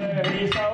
Every soul.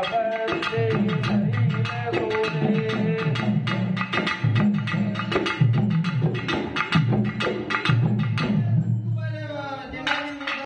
Our